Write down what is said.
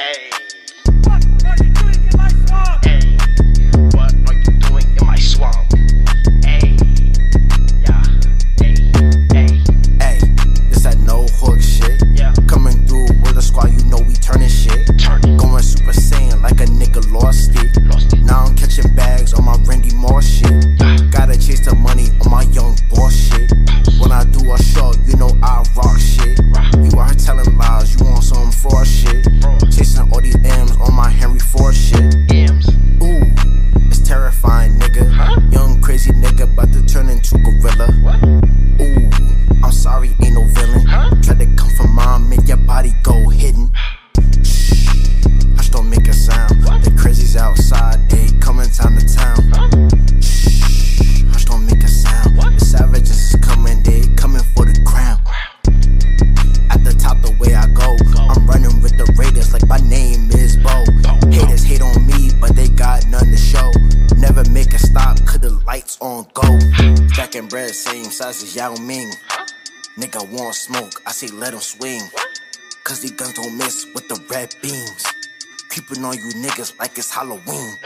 Hey. crazy nigga, but Shots on go. Stacking bread, same size as Yao Ming. Nigga want smoke, I say let him swing. Cause these guns don't miss with the red beams. Creeping on you niggas like it's Halloween.